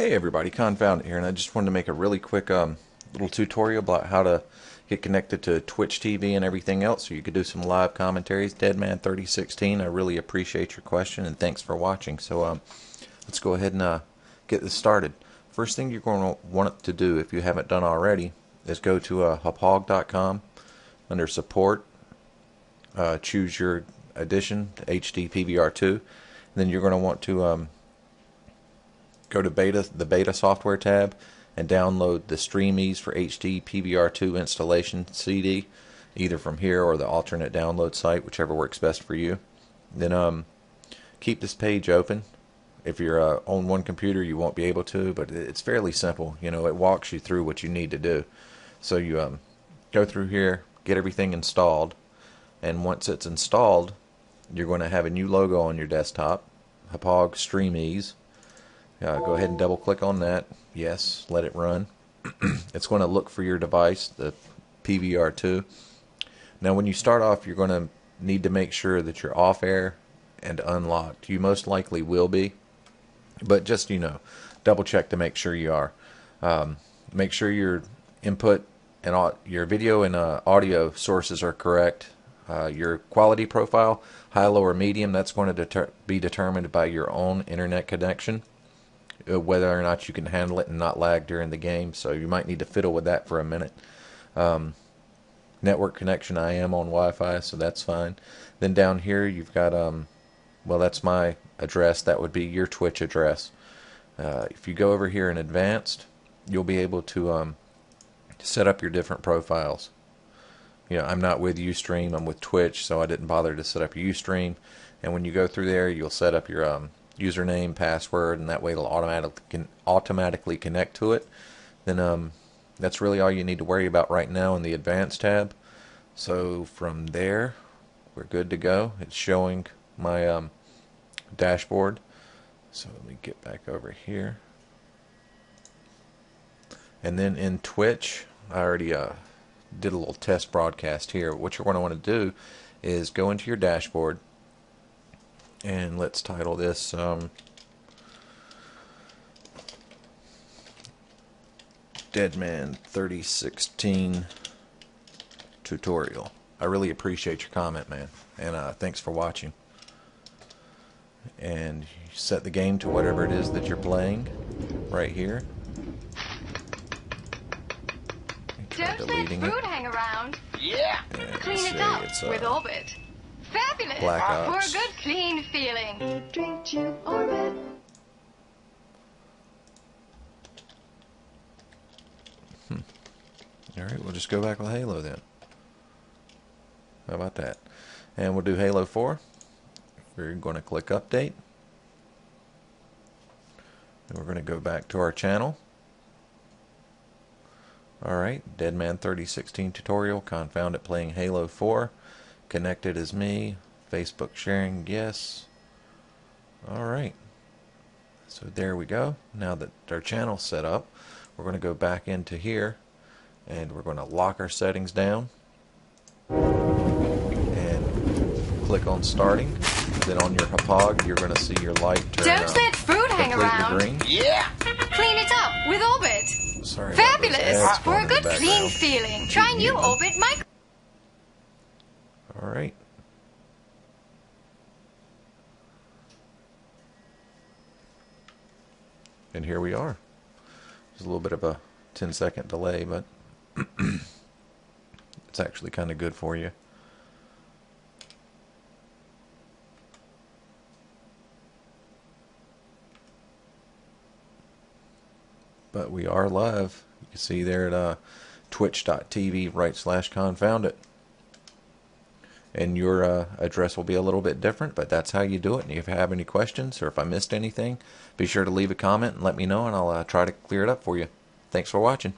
Hey everybody, Confound here, and I just wanted to make a really quick um, little tutorial about how to get connected to Twitch TV and everything else so you could do some live commentaries. Deadman3016, I really appreciate your question and thanks for watching. So um, let's go ahead and uh, get this started. First thing you're going to want to do if you haven't done already is go to uh, under support, uh, choose your edition, HD PVR2, and then you're going to want to um, go to beta the beta software tab and download the StreamEez for HD PVR2 installation CD, either from here or the alternate download site, whichever works best for you. Then um, keep this page open. If you're uh, on one computer, you won't be able to, but it's fairly simple. You know, it walks you through what you need to do. So you um, go through here, get everything installed, and once it's installed, you're going to have a new logo on your desktop, Hauppauge StreamEez uh, go ahead and double click on that. Yes, let it run. it's going to look for your device, the PVR2. Now when you start off, you're going to need to make sure that you're off air and unlocked. You most likely will be, but just, you know, double check to make sure you are. Um, make sure your input and your video and uh, audio sources are correct. Uh, your quality profile, high, low, or medium, that's going to deter be determined by your own internet connection. Uh, whether or not you can handle it and not lag during the game. So you might need to fiddle with that for a minute. Um, network connection, I am on Wi-Fi, so that's fine. Then down here you've got, um, well, that's my address. That would be your Twitch address. Uh, if you go over here in advanced, you'll be able to um, set up your different profiles. You know, I'm not with Ustream, I'm with Twitch, so I didn't bother to set up Ustream. And when you go through there, you'll set up your um, username, password, and that way it'll automatically automatically connect to it. Then um, that's really all you need to worry about right now in the Advanced tab. So from there, we're good to go. It's showing my um, dashboard. So let me get back over here. And then in Twitch, I already uh, did a little test broadcast here. What you're going to want to do is go into your dashboard and let's title this um, Deadman 3016 tutorial. I really appreciate your comment, man, and uh, thanks for watching. And set the game to whatever it is that you're playing right here. Don't let fruit it. hang around. Yeah. Clean it up with uh, Orbit. Fabulous. Black Ops. For a good clean feeling. Drink chew orbit. Hmm. Alright, we'll just go back with Halo then. How about that? And we'll do Halo 4. We're going to click Update. And we're going to go back to our channel. Alright, Deadman 3016 tutorial, confound it playing Halo 4. Connected as me. Facebook sharing, yes. Alright. So there we go. Now that our channel's set up, we're going to go back into here and we're going to lock our settings down and click on starting. Then on your Hauppauge, you're going to see your light turn Don't let fruit hang around. Green. Yeah. Clean it up with Orbit. Sorry Fabulous. For a good clean feeling. Try new Orbit micro. All right. And here we are. There's a little bit of a 10 second delay, but it's actually kind of good for you. But we are live. You can see there at uh, twitch.tv right slash confound it and your uh, address will be a little bit different, but that's how you do it. And if you have any questions or if I missed anything, be sure to leave a comment and let me know, and I'll uh, try to clear it up for you. Thanks for watching.